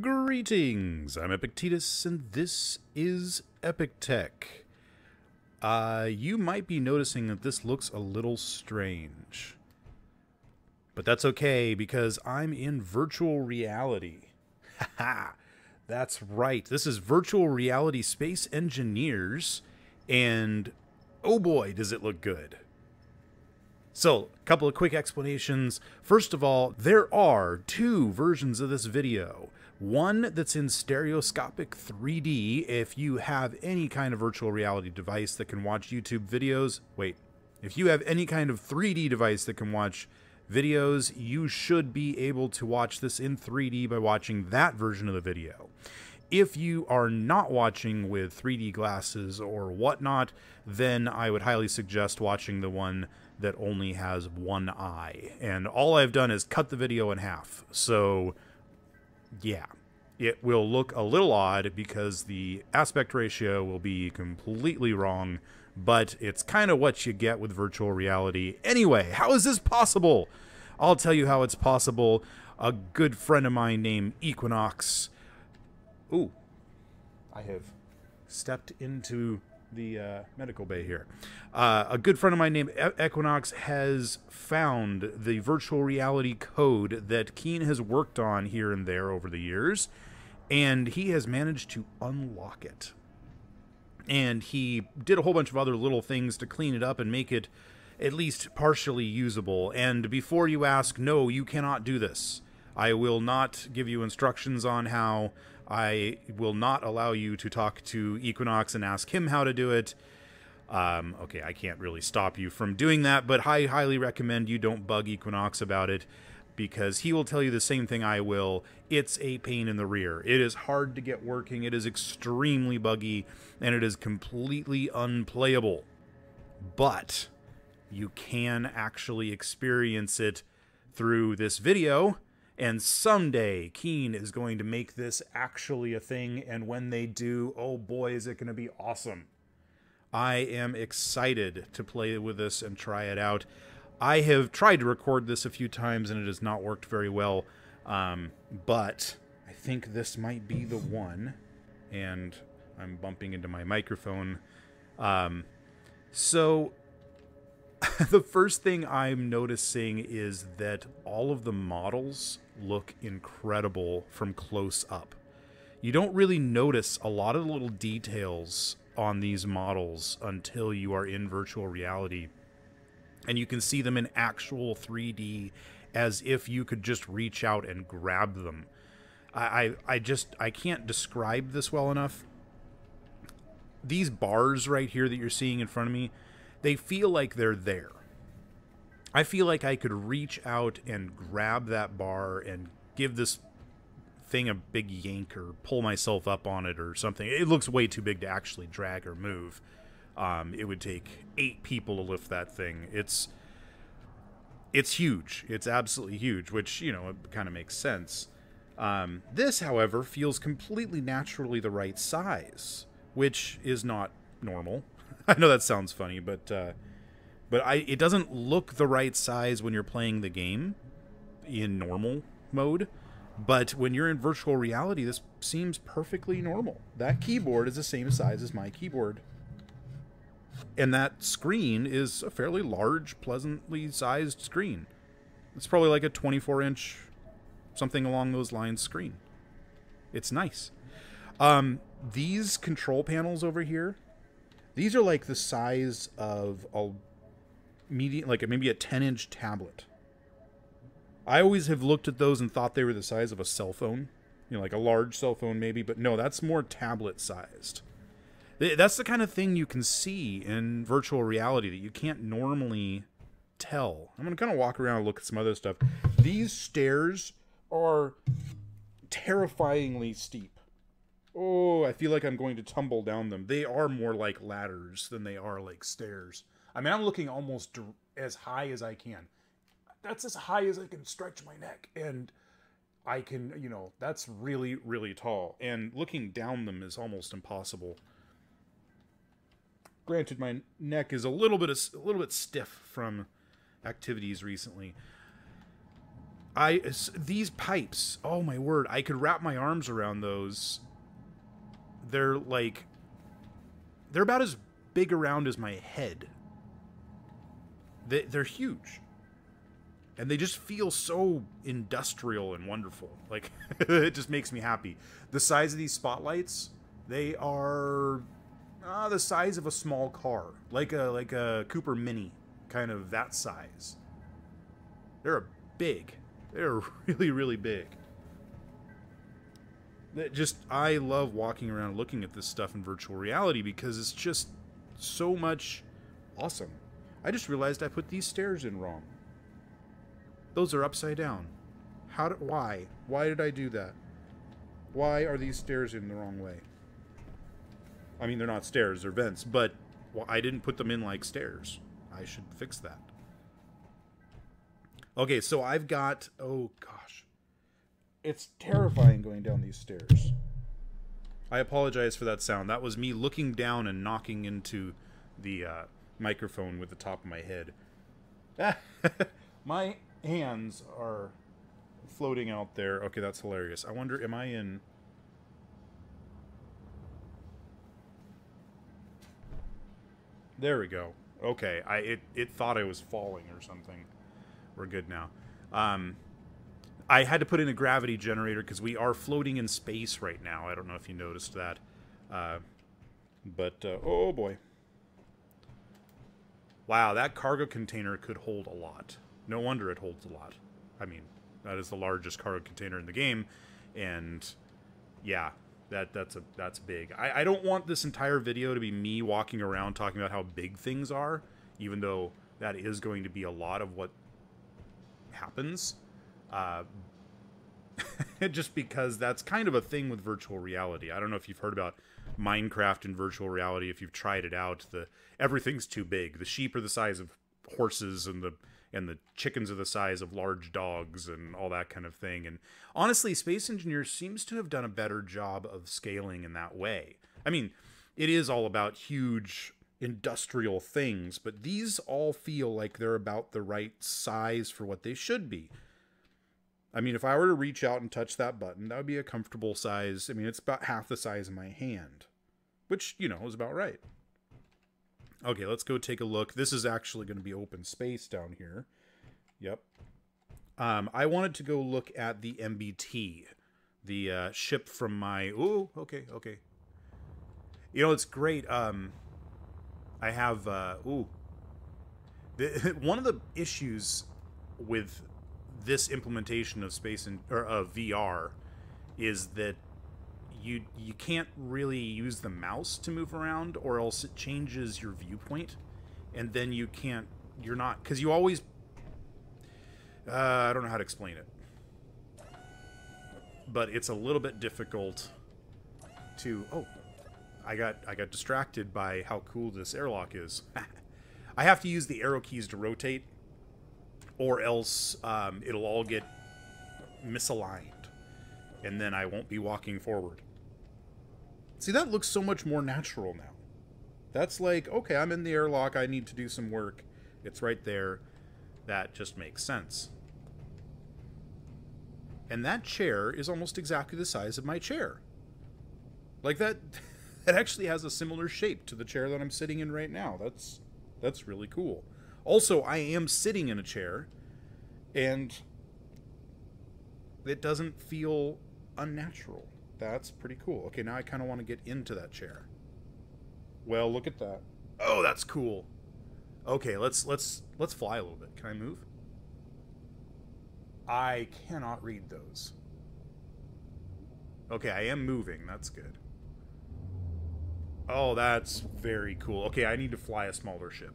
Greetings, I'm Epiktetus, and this is EpikTek. Uh, you might be noticing that this looks a little strange. But that's okay, because I'm in virtual reality. Haha, that's right. This is Virtual Reality Space Engineers, and oh boy, does it look good. So, a couple of quick explanations. First of all, there are two versions of this video. One that's in stereoscopic 3D if you have any kind of virtual reality device that can watch YouTube videos. Wait, if you have any kind of 3D device that can watch videos, you should be able to watch this in 3D by watching that version of the video. If you are not watching with 3D glasses or whatnot, then I would highly suggest watching the one that only has one eye. And all I've done is cut the video in half. So, yeah, it will look a little odd because the aspect ratio will be completely wrong, but it's kind of what you get with virtual reality. Anyway, how is this possible? I'll tell you how it's possible. A good friend of mine named Equinox. Ooh, I have stepped into the uh, medical bay here. Uh, a good friend of mine named Equinox has found the virtual reality code that Keen has worked on here and there over the years, and he has managed to unlock it. And he did a whole bunch of other little things to clean it up and make it at least partially usable. And before you ask, no, you cannot do this. I will not give you instructions on how. I will not allow you to talk to Equinox and ask him how to do it. Um, okay, I can't really stop you from doing that, but I highly recommend you don't bug Equinox about it because he will tell you the same thing I will. It's a pain in the rear. It is hard to get working, it is extremely buggy, and it is completely unplayable. But you can actually experience it through this video and someday Keen is going to make this actually a thing. And when they do, oh boy, is it going to be awesome. I am excited to play with this and try it out. I have tried to record this a few times and it has not worked very well. Um, but I think this might be the one. And I'm bumping into my microphone. Um, so the first thing I'm noticing is that all of the models look incredible from close up. You don't really notice a lot of the little details on these models until you are in virtual reality. And you can see them in actual 3D as if you could just reach out and grab them. I, I, I just I can't describe this well enough. These bars right here that you're seeing in front of me, they feel like they're there. I feel like I could reach out and grab that bar and give this thing a big yank or pull myself up on it or something. It looks way too big to actually drag or move. Um, it would take eight people to lift that thing. It's it's huge. It's absolutely huge, which you know it kind of makes sense. Um, this, however, feels completely naturally the right size, which is not normal. I know that sounds funny, but uh, but I it doesn't look the right size when you're playing the game in normal mode. But when you're in virtual reality, this seems perfectly normal. That keyboard is the same size as my keyboard. And that screen is a fairly large, pleasantly sized screen. It's probably like a 24 inch, something along those lines screen. It's nice. Um, these control panels over here, these are like the size of a medium, like maybe a 10 inch tablet. I always have looked at those and thought they were the size of a cell phone, you know, like a large cell phone maybe, but no, that's more tablet sized. That's the kind of thing you can see in virtual reality that you can't normally tell. I'm going to kind of walk around and look at some other stuff. These stairs are terrifyingly steep. Oh, I feel like I'm going to tumble down them. They are more like ladders than they are like stairs. I mean, I'm looking almost as high as I can. That's as high as I can stretch my neck. And I can, you know, that's really, really tall. And looking down them is almost impossible. Granted, my neck is a little bit a little bit stiff from activities recently. I these pipes. Oh my word! I could wrap my arms around those. They're like. They're about as big around as my head. They, they're huge. And they just feel so industrial and wonderful. Like it just makes me happy. The size of these spotlights, they are uh, the size of a small car, like a like a Cooper Mini, kind of that size. They're big. They're really, really big. Just I love walking around looking at this stuff in virtual reality because it's just so much awesome. I just realized I put these stairs in wrong. Those are upside down. How did why? Why did I do that? Why are these stairs in the wrong way? I mean, they're not stairs, they're vents, but well, I didn't put them in like stairs. I should fix that. Okay, so I've got. Oh gosh, it's terrifying going down these stairs. I apologize for that sound. That was me looking down and knocking into the uh, microphone with the top of my head. my hands are floating out there. Okay, that's hilarious. I wonder, am I in? There we go. Okay, I it it thought I was falling or something. We're good now. Um, I had to put in a gravity generator because we are floating in space right now. I don't know if you noticed that. Uh, but, uh, oh boy. Wow, that cargo container could hold a lot. No wonder it holds a lot. I mean, that is the largest cargo container in the game. And yeah, that that's a that's big. I, I don't want this entire video to be me walking around talking about how big things are, even though that is going to be a lot of what happens. Uh, just because that's kind of a thing with virtual reality. I don't know if you've heard about Minecraft and virtual reality. If you've tried it out, the everything's too big. The sheep are the size of horses, and the and the chickens are the size of large dogs, and all that kind of thing. And honestly, Space Engineers seems to have done a better job of scaling in that way. I mean, it is all about huge industrial things, but these all feel like they're about the right size for what they should be. I mean, if I were to reach out and touch that button, that would be a comfortable size. I mean, it's about half the size of my hand, which, you know, is about right. Okay, let's go take a look. This is actually going to be open space down here. Yep. Um, I wanted to go look at the MBT, the uh, ship from my. Oh, okay, okay. You know, it's great. Um, I have uh, ooh. The, one of the issues with this implementation of space and or of VR is that you you can't really use the mouse to move around, or else it changes your viewpoint, and then you can't. You're not because you always. Uh, I don't know how to explain it, but it's a little bit difficult to. Oh, I got I got distracted by how cool this airlock is. I have to use the arrow keys to rotate, or else um, it'll all get misaligned, and then I won't be walking forward. See, that looks so much more natural now. That's like, okay, I'm in the airlock, I need to do some work. It's right there. That just makes sense. And that chair is almost exactly the size of my chair. Like that it actually has a similar shape to the chair that I'm sitting in right now. That's that's really cool. Also, I am sitting in a chair and it doesn't feel unnatural. That's pretty cool. Okay, now I kind of want to get into that chair. Well, look at that. Oh, that's cool. Okay, let's let's let's fly a little bit. Can I move? I cannot read those. Okay, I am moving. That's good. Oh, that's very cool. Okay, I need to fly a smaller ship.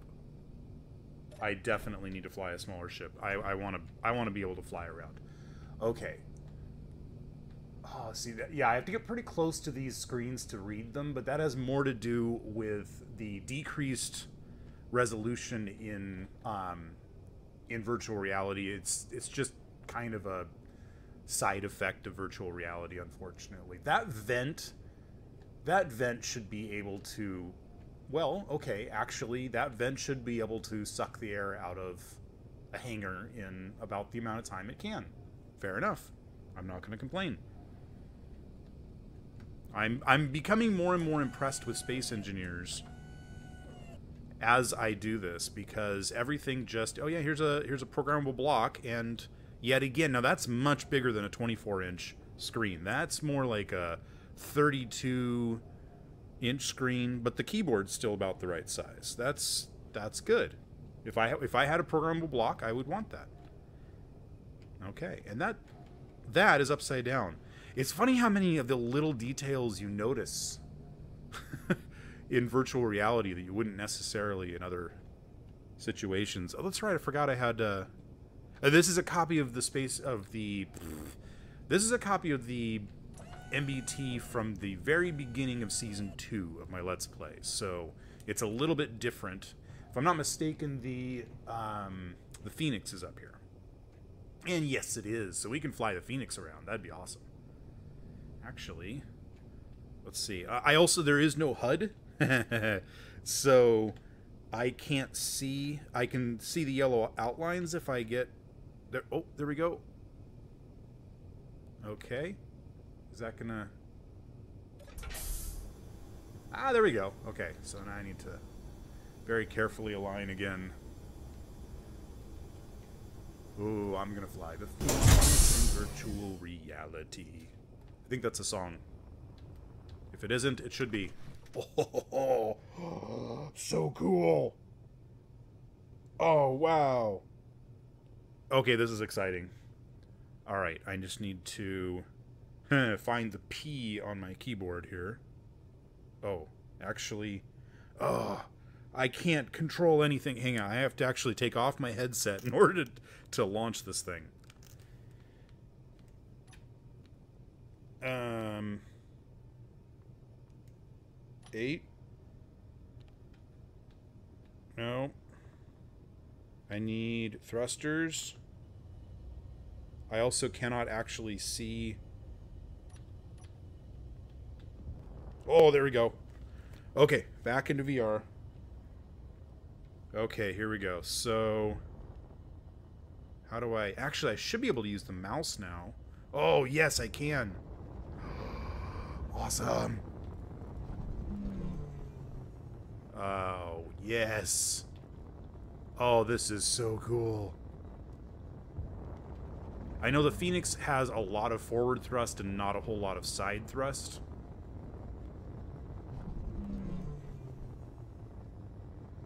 I definitely need to fly a smaller ship. I want to I want to be able to fly around. Okay. Oh, see that? Yeah, I have to get pretty close to these screens to read them, but that has more to do with the decreased resolution in um, in virtual reality. It's it's just kind of a side effect of virtual reality, unfortunately. That vent that vent should be able to well okay actually that vent should be able to suck the air out of a hangar in about the amount of time it can Fair enough. I'm not going to complain. I'm I'm becoming more and more impressed with space engineers as I do this because everything just oh yeah here's a here's a programmable block and yet again now that's much bigger than a 24 inch screen that's more like a 32 inch screen but the keyboard's still about the right size that's that's good if I if I had a programmable block I would want that okay and that that is upside down it's funny how many of the little details you notice in virtual reality that you wouldn't necessarily in other situations. Oh, that's right. I forgot I had. Uh, uh, this is a copy of the space of the. This is a copy of the MBT from the very beginning of season two of my Let's Play. So it's a little bit different. If I'm not mistaken, the um, the Phoenix is up here. And yes, it is. So we can fly the Phoenix around. That'd be awesome actually. Let's see. I also there is no HUD, so I can't see. I can see the yellow outlines if I get there. Oh, there we go. Okay, is that gonna? Ah, there we go. Okay, so now I need to very carefully align again. Ooh, I'm gonna fly the virtual reality I think that's a song. If it isn't, it should be. Oh, so cool. Oh, wow. Okay, this is exciting. All right, I just need to find the P on my keyboard here. Oh, actually, oh, I can't control anything. Hang on, I have to actually take off my headset in order to, to launch this thing. Um, eight. No. I need thrusters. I also cannot actually see. Oh, there we go. Okay, back into VR. Okay, here we go. So, how do I... Actually, I should be able to use the mouse now. Oh, yes, I can. Awesome. Oh, yes. Oh, this is so cool. I know the Phoenix has a lot of forward thrust and not a whole lot of side thrust.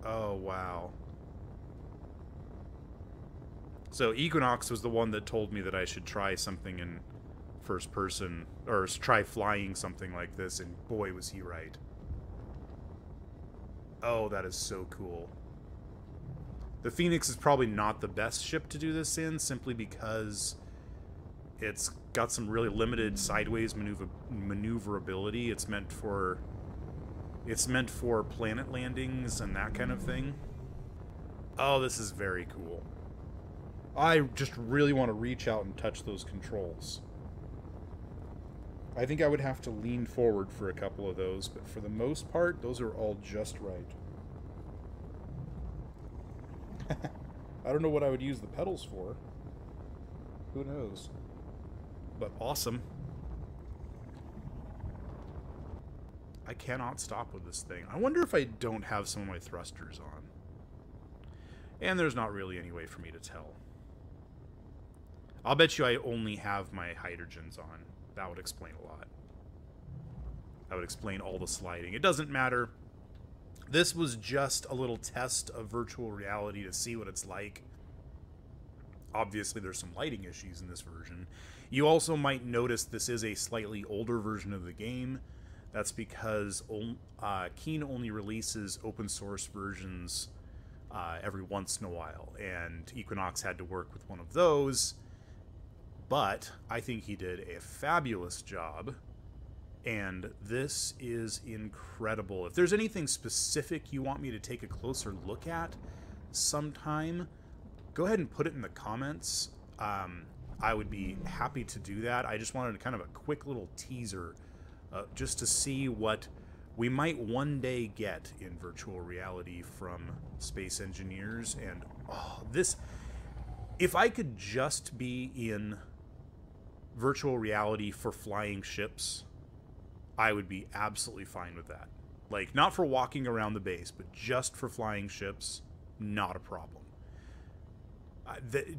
Oh, wow. So Equinox was the one that told me that I should try something in first person or try flying something like this and boy was he right. Oh that is so cool. The phoenix is probably not the best ship to do this in simply because it's got some really limited sideways maneuver maneuverability. It's meant for it's meant for planet landings and that kind of thing oh this is very cool I just really want to reach out and touch those controls. I think I would have to lean forward for a couple of those, but for the most part, those are all just right. I don't know what I would use the pedals for. Who knows? But awesome. I cannot stop with this thing. I wonder if I don't have some of my thrusters on. And there's not really any way for me to tell. I'll bet you I only have my hydrogens on. That would explain a lot. That would explain all the sliding. It doesn't matter. This was just a little test of virtual reality to see what it's like. Obviously, there's some lighting issues in this version. You also might notice this is a slightly older version of the game. That's because uh, Keen only releases open source versions uh, every once in a while, and Equinox had to work with one of those but I think he did a fabulous job. And this is incredible. If there's anything specific you want me to take a closer look at sometime, go ahead and put it in the comments. Um, I would be happy to do that. I just wanted kind of a quick little teaser uh, just to see what we might one day get in virtual reality from space engineers. And oh, this, if I could just be in virtual reality for flying ships, I would be absolutely fine with that. Like, not for walking around the base, but just for flying ships, not a problem.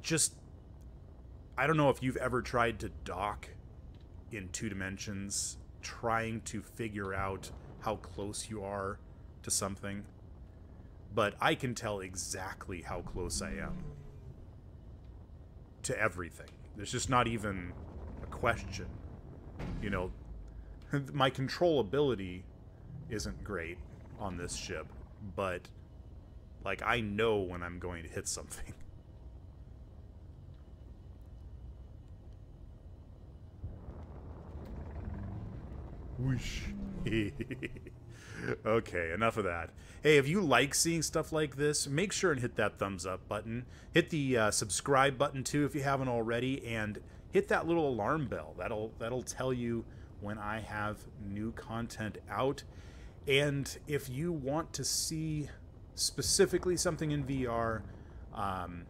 Just, I don't know if you've ever tried to dock in two dimensions, trying to figure out how close you are to something, but I can tell exactly how close I am to everything. There's just not even a question. You know, my controllability isn't great on this ship, but like I know when I'm going to hit something. Whoosh. okay, enough of that. Hey, if you like seeing stuff like this, make sure and hit that thumbs up button. Hit the uh, subscribe button too if you haven't already, and hit that little alarm bell. That'll that'll tell you when I have new content out. And if you want to see specifically something in VR, um,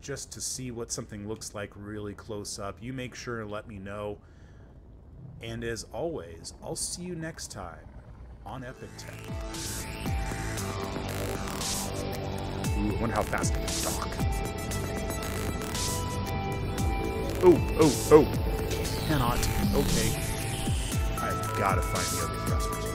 just to see what something looks like really close up, you make sure and let me know. And as always, I'll see you next time on EpikTek. Ooh, I wonder how fast I can talk. Oh, oh, oh. Cannot. Okay. I've got to find the other thrusters.